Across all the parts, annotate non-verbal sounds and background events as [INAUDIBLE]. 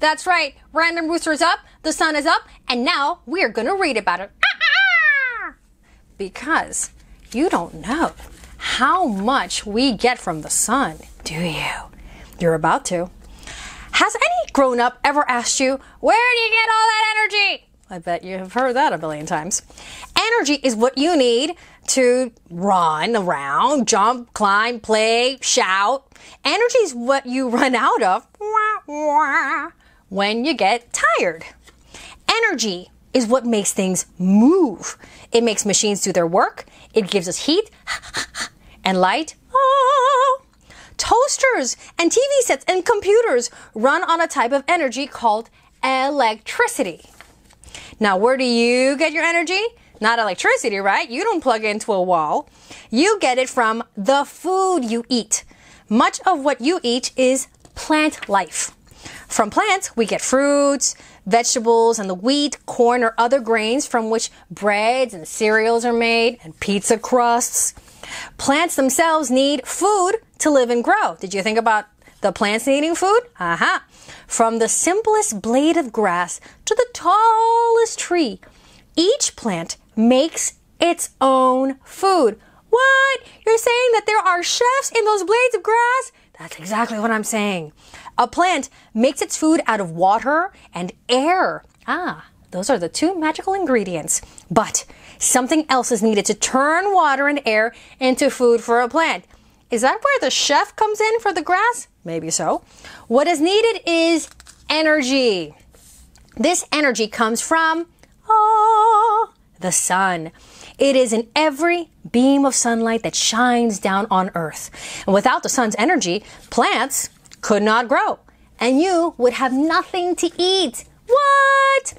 That's right. Random Rooster is up, the sun is up, and now we're gonna read about it. [LAUGHS] Because you don't know how much we get from the sun, do you? You're about to. Has any grown up ever asked you, where do you get all that energy? I bet you have heard that a billion times. Energy is what you need to run around, jump, climb, play, shout. Energy is what you run out of when you get tired. Energy is what makes things move. It makes machines do their work. It gives us heat [LAUGHS] and light. [LAUGHS] Toasters and TV sets and computers run on a type of energy called electricity. Now, where do you get your energy? Not electricity, right? You don't plug into a wall. You get it from the food you eat. Much of what you eat is plant life. From plants, we get fruits, vegetables, and the wheat, corn, or other grains from which breads and cereals are made, and pizza crusts. Plants themselves need food to live and grow. Did you think about the plants needing food? Aha. From the simplest blade of grass to the tallest tree, each plant makes its own food. What? You're saying that there are chefs in those blades of grass? That's exactly what I'm saying. A plant makes its food out of water and air. Ah, those are the two magical ingredients. But something else is needed to turn water and air into food for a plant. Is that where the chef comes in for the grass? Maybe so. What is needed is energy. This energy comes from oh, the sun. It is in every beam of sunlight that shines down on Earth. And without the sun's energy, plants could not grow. And you would have nothing to eat. What?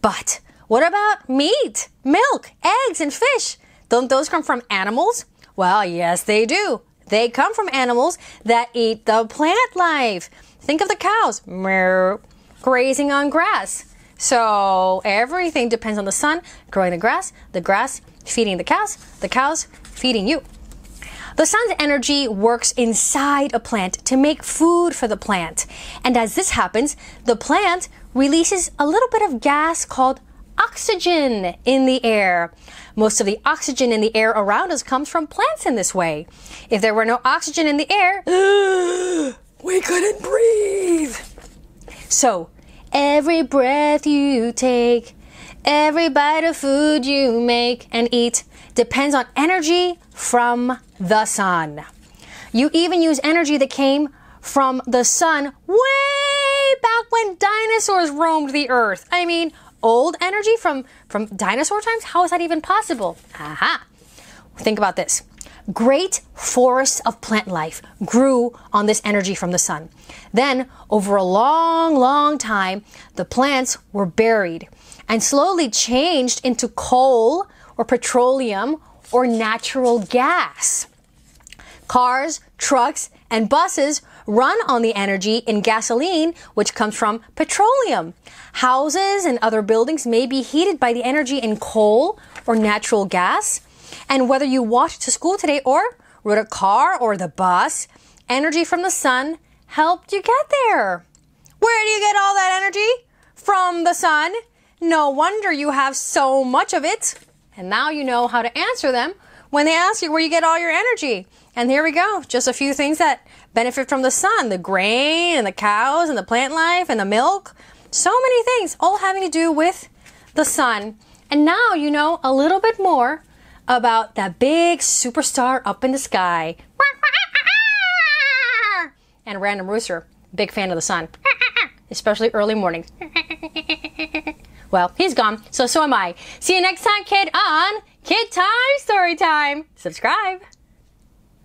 But what about meat, milk, eggs, and fish? Don't those come from animals? Well, yes, they do. They come from animals that eat the plant life. Think of the cows grazing on grass. So everything depends on the sun growing the grass, the grass feeding the cows, the cows feeding you. The sun's energy works inside a plant to make food for the plant. And as this happens, the plant releases a little bit of gas called oxygen in the air. Most of the oxygen in the air around us comes from plants in this way. If there were no oxygen in the air, [GASPS] we couldn't breathe. So, every breath you take, every bite of food you make and eat depends on energy from the sun. You even use energy that came from the sun way back when dinosaurs roamed the earth. I mean, old energy from, from dinosaur times? How is that even possible? Aha. Think about this. Great forests of plant life grew on this energy from the sun. Then, over a long, long time, the plants were buried and slowly changed into coal or petroleum or natural gas. Cars, trucks, and buses run on the energy in gasoline, which comes from petroleum. Houses and other buildings may be heated by the energy in coal or natural gas. And whether you walked to school today or rode a car or the bus, energy from the sun helped you get there. Where do you get all that energy? From the sun. No wonder you have so much of it. And now you know how to answer them when they ask you where you get all your energy. And here we go. Just a few things that benefit from the sun the grain and the cows and the plant life and the milk. So many things, all having to do with the sun. And now you know a little bit more about that big superstar up in the sky. And Random Rooster, big fan of the sun, especially early mornings. [LAUGHS] Well, he's gone, so so am I. See you next time, kid, on Kid Time Story Time. Subscribe.